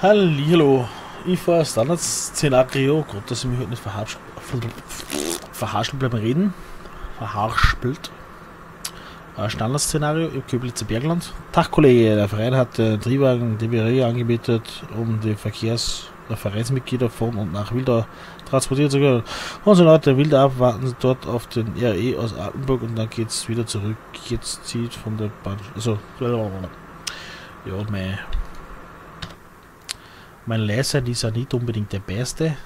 Hallo, ich fahre Standard-Szenario, Gott, dass ich mich heute nicht verhaspelt, verhaspelt beim Reden. Verhaspelt. Äh, Standard-Szenario im Köblitzer Bergland. Tag Kollege, der Verein hat den Triebwagen DBR angebietet, um die Verkehrs- der Vereinsmitglieder von und nach Wildau transportieren zu können. Unsere Leute Wildau warten dort auf den RE aus Altenburg und dann geht's wieder zurück. Jetzt zieht von der Bahn. Also, ja, mein mein Leser ist ja nicht unbedingt der beste.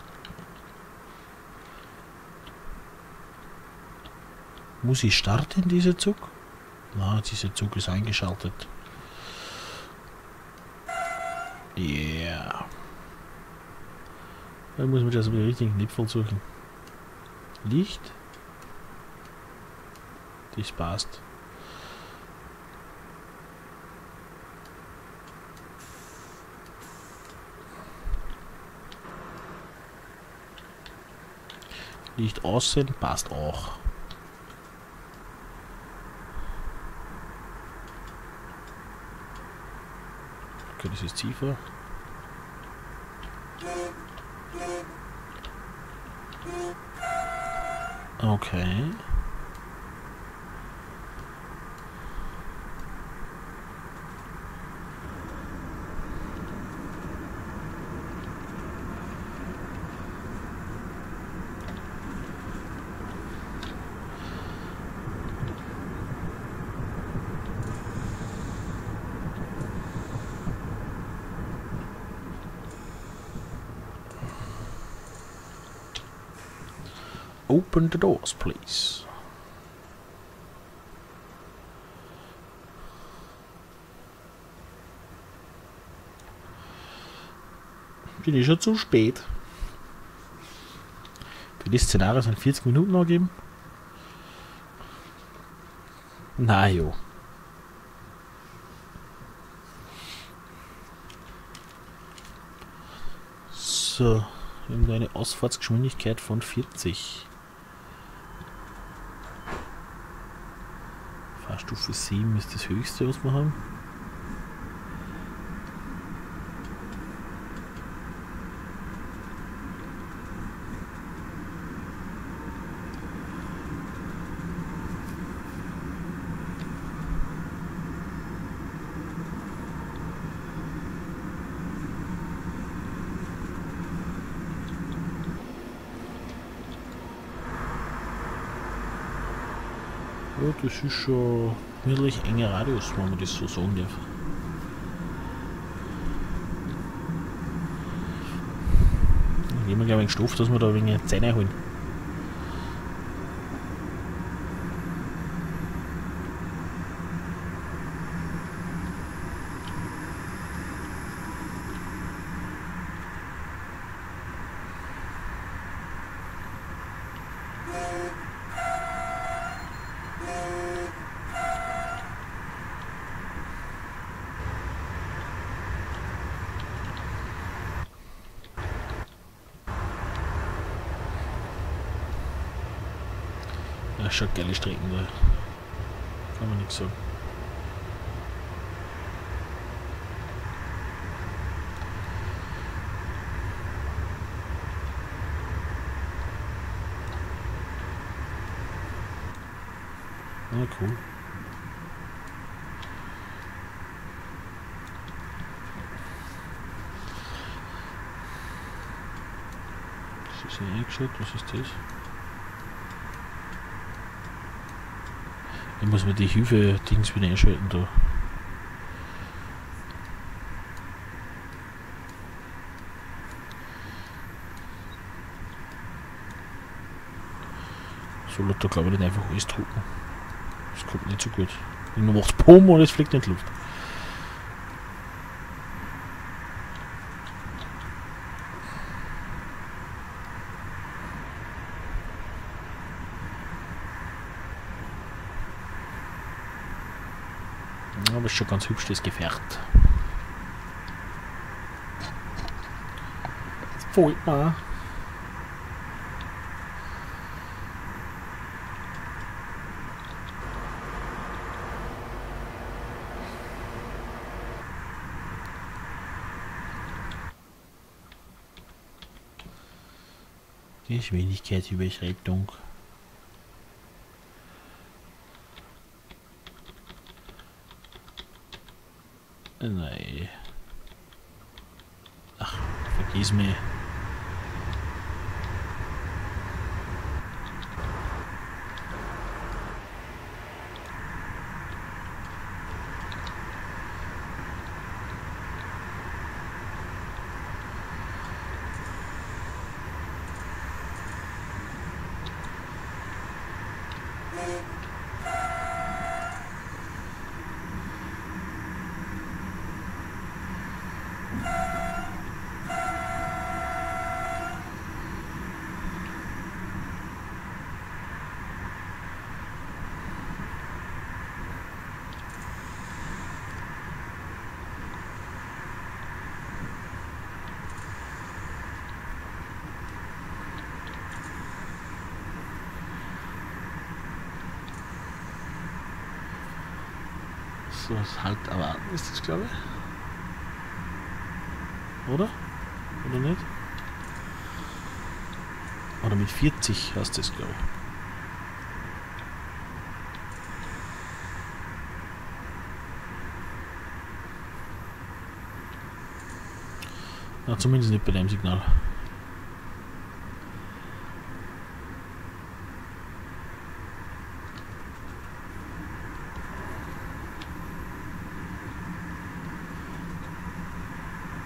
Muss ich starten, dieser Zug? Na, dieser Zug ist eingeschaltet. Yeah. Dann muss man das mit dem richtigen Knipfel suchen. Licht. Das passt. Licht aussehen, passt auch. Okay, das ist tiefer. Okay. Open the doors, please. Bin ich schon zu spät. Für die Szenario sind 40 Minuten angegeben. Na jo. So, wir haben eine Ausfahrtsgeschwindigkeit von 40. Fahrstufe 7 ist das höchste, was wir haben. Ja, das ist schon wirklich enger Radius, wenn man das so sagen darf. Dann geben wir glaube ich einen Stoff, dass wir da ein wenig Zähne holen. Schon geile Strecken da. Kann man nichts sagen. Na cool. Das ist eingeschaut, was ist das? Dann muss man die Hilfe-Dings wieder einschalten da. Soll er da glaube ich nicht einfach alles drucken. Das kommt nicht so gut. Man macht Pum und es fliegt die Luft. ist schon ganz hübsch, das Gefährt. Voll mal. Geschwindigkeitsüberschreitung. Mir. Geschwindigkeitsüberschreitung. Nein. Ach, vergiss mich. So, halt erwarten ist das, glaube ich. Oder? Oder nicht? Oder mit 40 hast du das, glaube ich. Na, zumindest nicht bei dem Signal.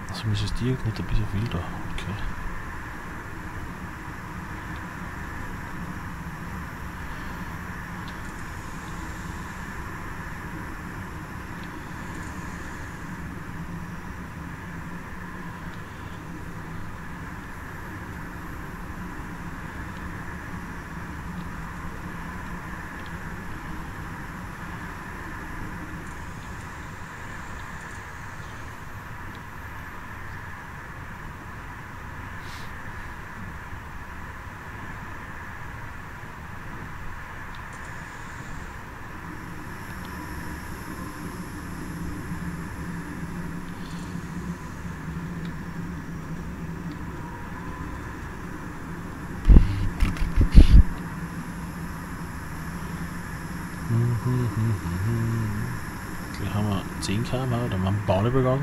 Also mir ist es direkt nicht ein bisschen viel da. Okay. Gleich haben wir 10 km, dann haben wir einen Bahnübergang.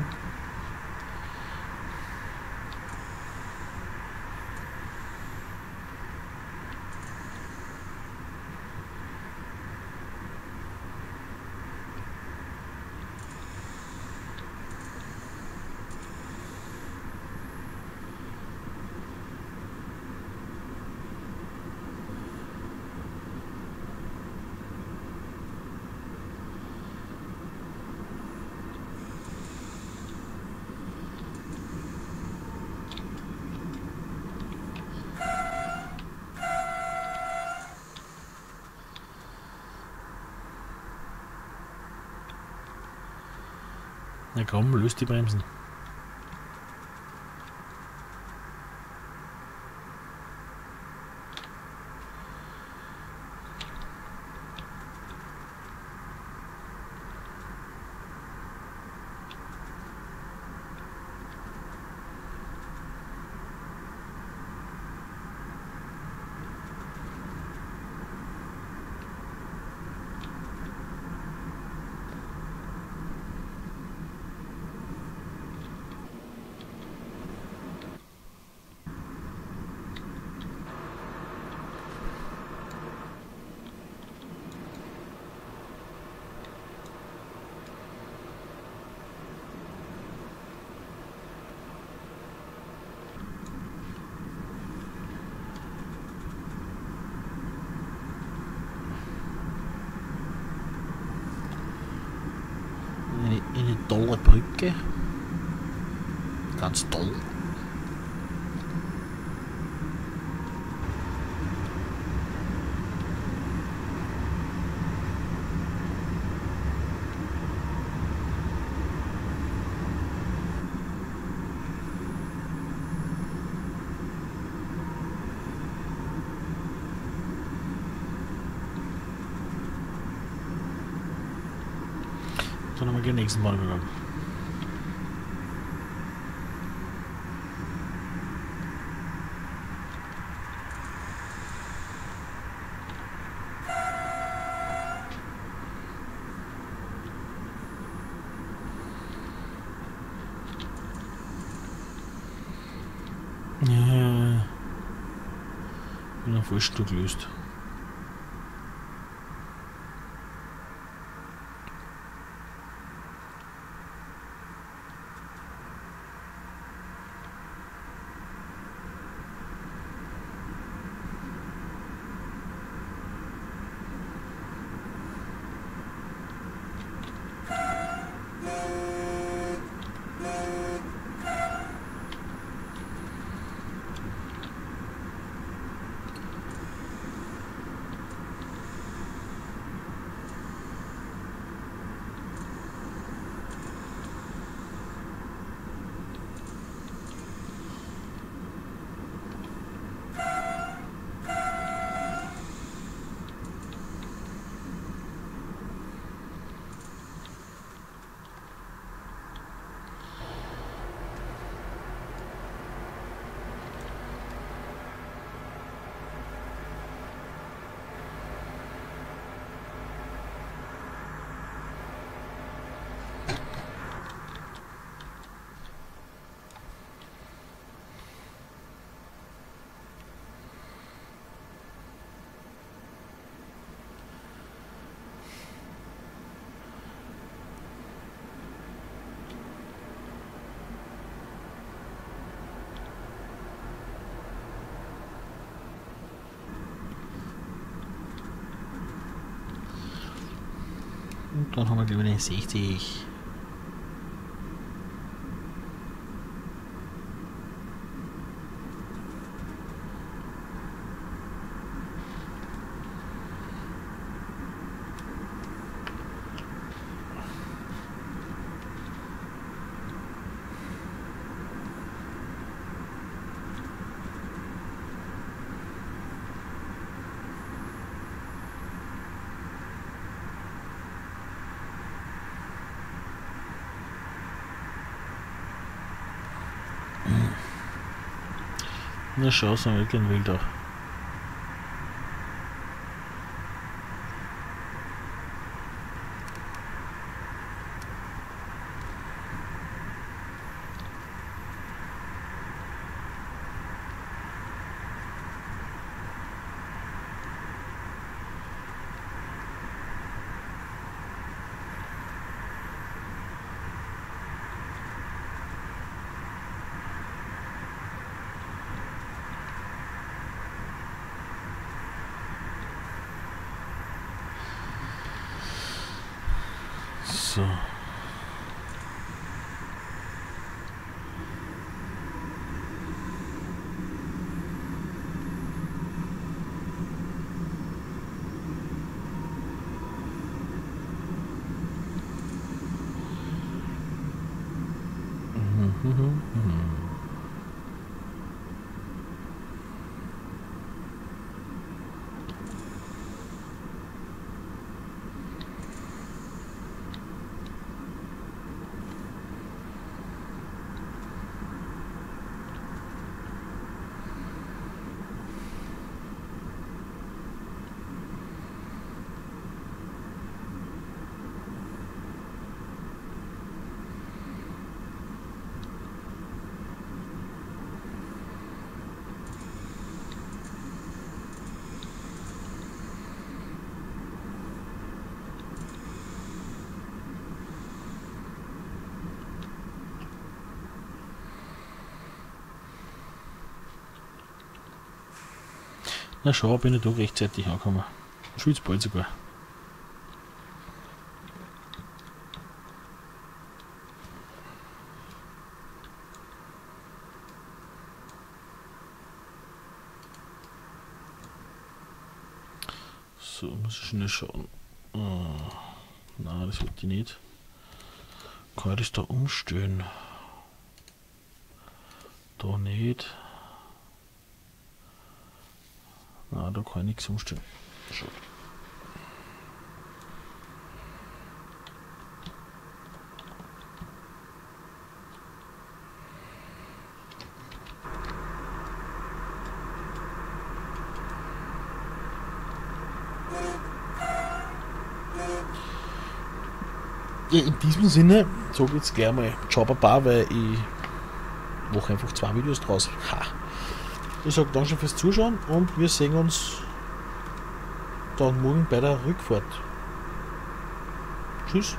Na komm, löst die Bremsen. stolt bruker. Hva er en stolt? wir nächsten Mal wieder. Ja, bin auf Wurst. Dan haben wir, glaube ich, 60 Na schau, so ein gehen will So. Na schau, bin ich doch rechtzeitig angekommen. Schon bald sogar. So, muss ich schnell schauen. Oh, nein, das wird ich nicht. Kann ich das da umstellen? Da nicht. Na, da kann ich nichts umstellen. Schade. Ja, in diesem Sinne sage ich jetzt gleich mal Ciao Baba, weil ich mache einfach zwei Videos draus. Ha. Ich sage Dankeschön fürs Zuschauen und wir sehen uns dann morgen bei der Rückfahrt. Tschüss.